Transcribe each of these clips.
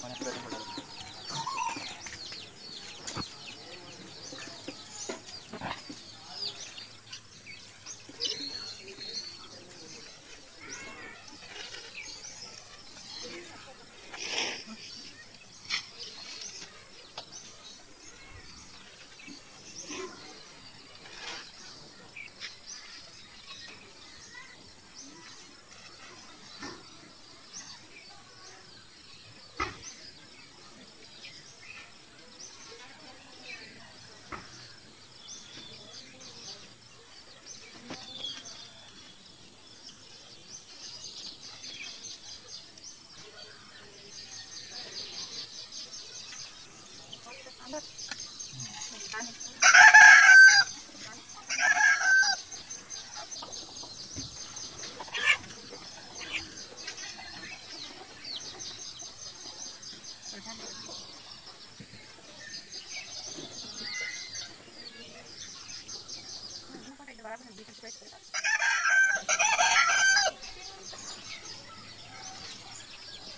Buenas tardes.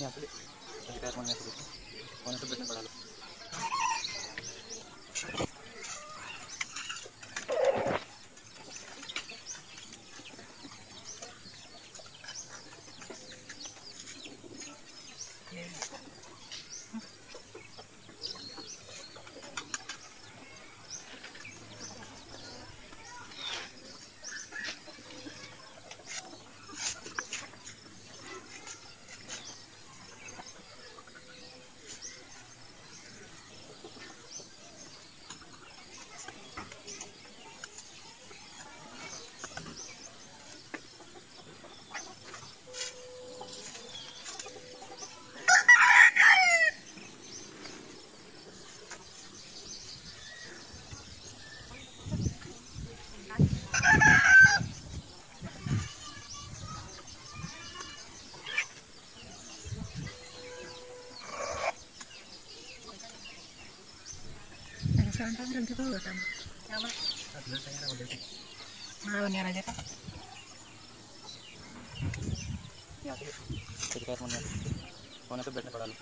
यहाँ पे बैठे से बैठने पड़ा Kita lihat mana. Kau nanti berani berani.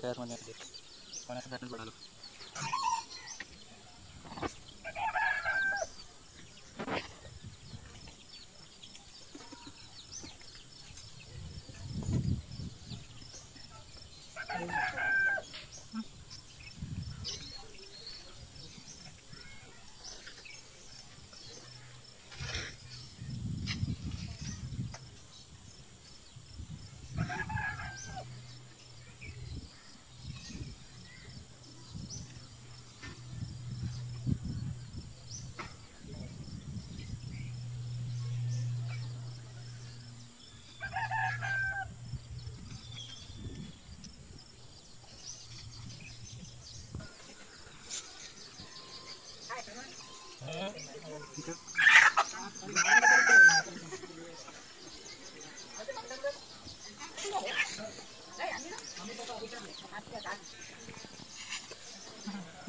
तो दिखाया मैंने देख कौन सा बैटन बढ़ा लो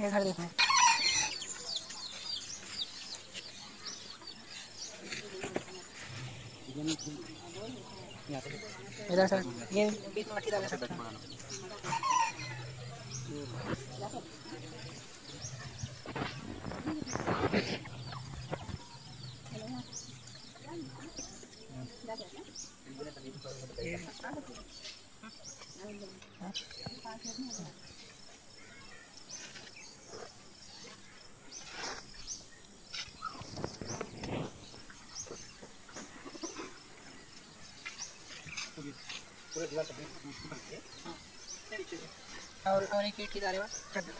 ये घर देखो। इधर सर ये बीच में मट्टी डाल ऐसे और एक ईट की दारे बात कर दो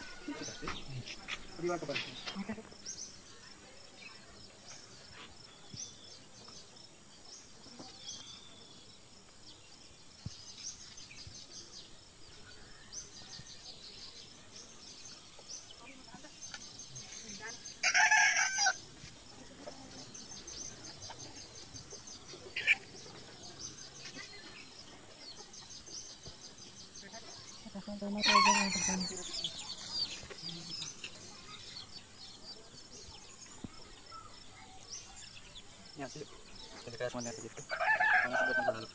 यहाँ responnya begitu karena sebutnya lalu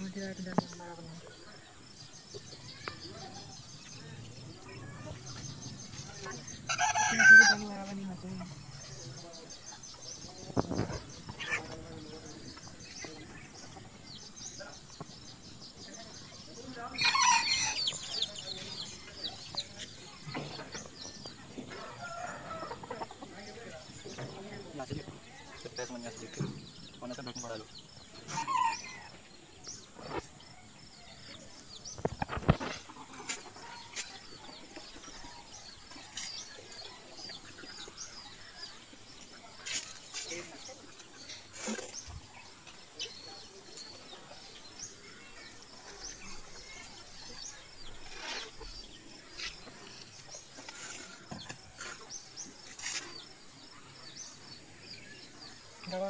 Thank you.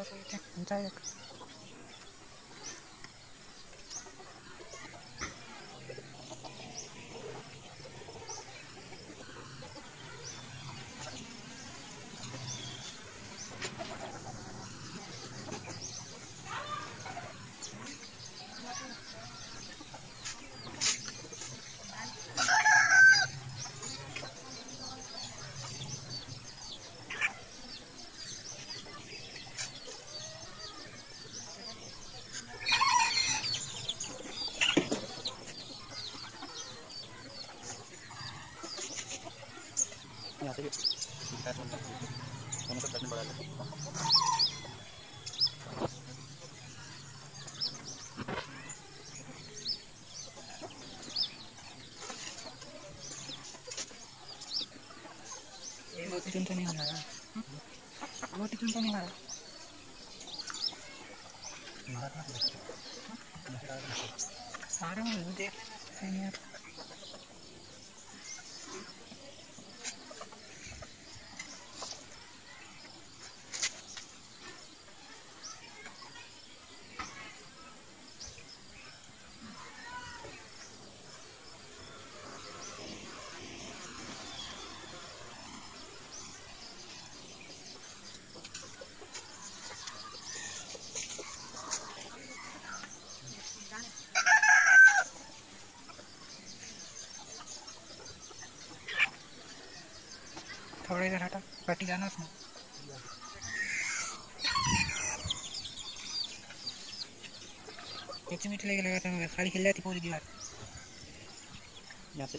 你 보, 이 제. తింటూనే ఉన్నారా గోటి తింటూనే ఉన్నారా సారం ఇదే थोड़ा इधर हटा पट्टी जाना उसमें एक मिनट लेके लगाता मैं खाली हिल जाती पूरी दीवार। यहाँ से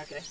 Okay.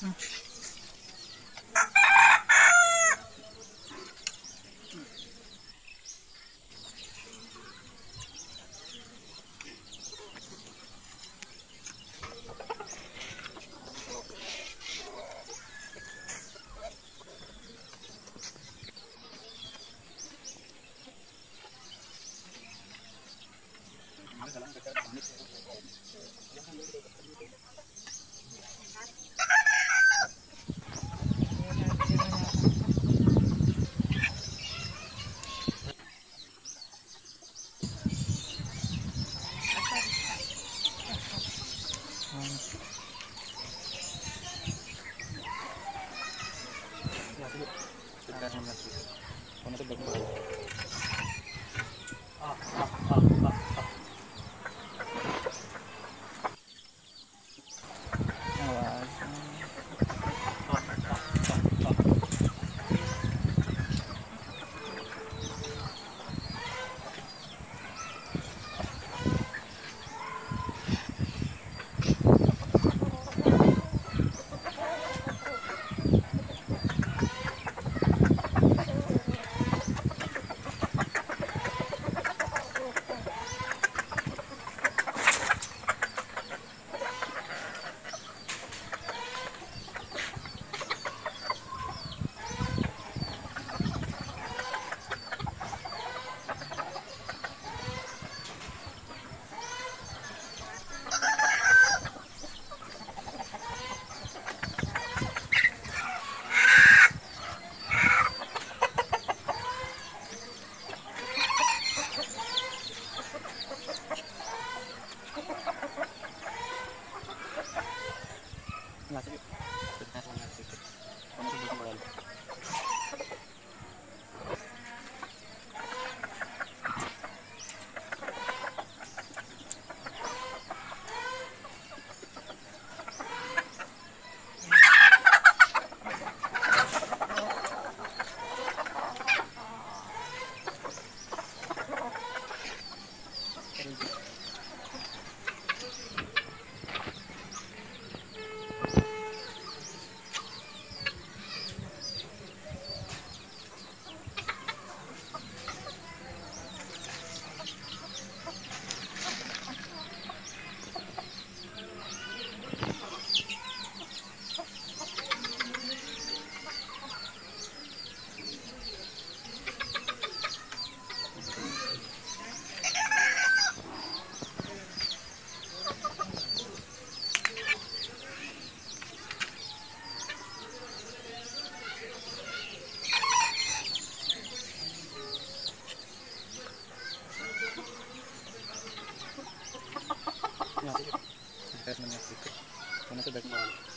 से बैटिंग बढ़ा